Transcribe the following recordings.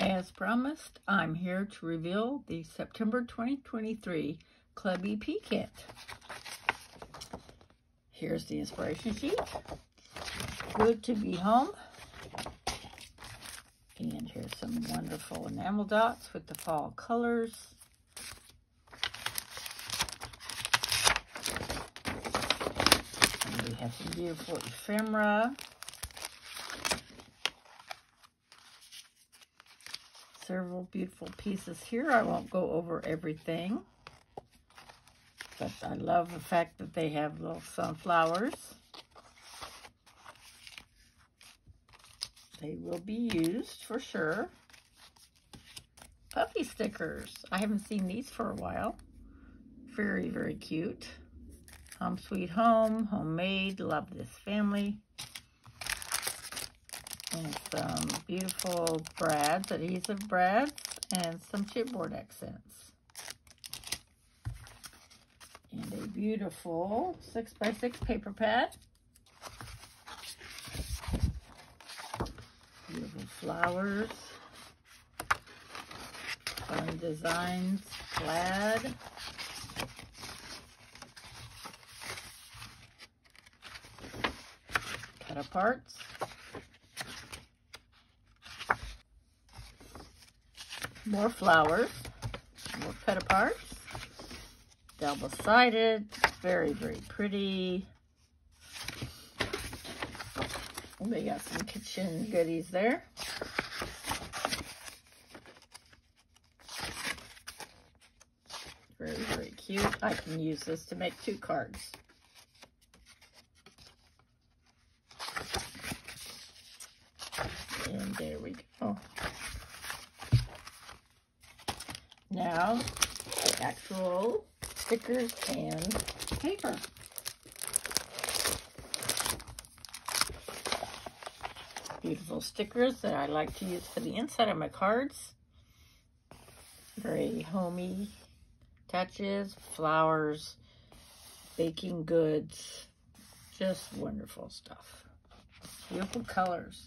As promised, I'm here to reveal the September 2023 Club EP kit. Here's the inspiration sheet. Good to be home. And here's some wonderful enamel dots with the fall colors. And we have some beautiful ephemera. Several beautiful pieces here. I won't go over everything. But I love the fact that they have little sunflowers. They will be used for sure. Puppy stickers. I haven't seen these for a while. Very, very cute. Home Sweet Home, homemade, love this family and some beautiful brads, adhesive brads, and some chipboard accents. And a beautiful 6x6 paper pad. Beautiful flowers. Fun designs, plaid. Cut aparts. More flowers, more cut apart, double-sided, very, very pretty. We got some kitchen goodies there. Very, very cute. I can use this to make two cards. And there we go. Now, the actual stickers and paper. Beautiful stickers that I like to use for the inside of my cards. Very homey touches, flowers, baking goods, just wonderful stuff. Beautiful colors.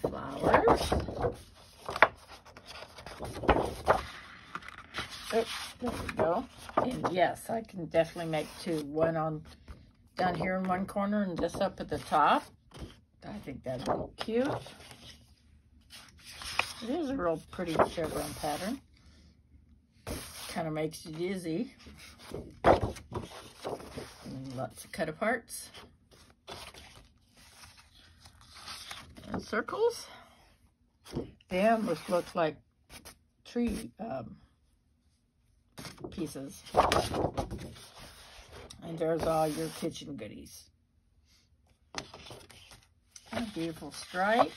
flowers. Oh, there we go. And yes, I can definitely make two. One on down here in one corner and this up at the top. I think that's real cute. It is a real pretty chevron pattern. Kind of makes you dizzy. And lots of cut aparts. and circles. They almost looks like tree um, pieces. And there's all your kitchen goodies. A beautiful stripe.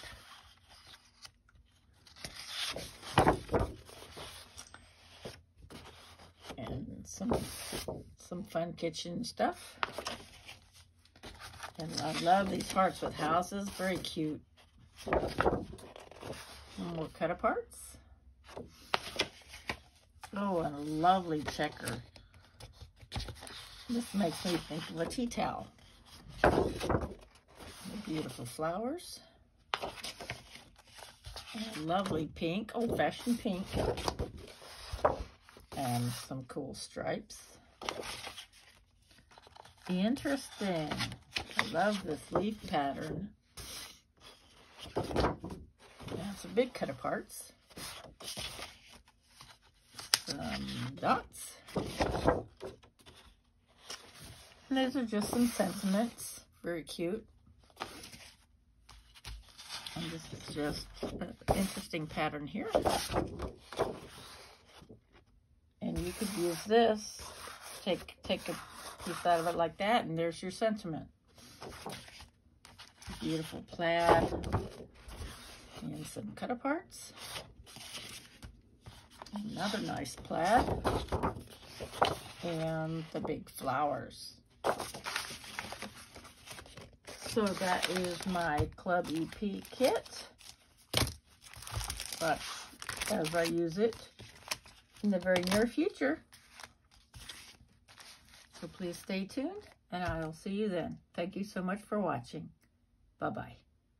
And some some fun kitchen stuff. And I love these hearts with houses. Very cute. More cut aparts. Oh, a lovely checker. This makes me think of a tea towel. Beautiful flowers. Lovely pink, old-fashioned pink. And some cool stripes. Interesting. I love this leaf pattern. Have some big cut aparts. Some dots. And those are just some sentiments. Very cute. And this is just an interesting pattern here. And you could use this, take take a piece out of it like that, and there's your sentiment. Beautiful plaid. And some cut aparts. Another nice plaid. And the big flowers. So that is my Club EP kit. But as I use it in the very near future. So please stay tuned and I'll see you then. Thank you so much for watching. Bye-bye.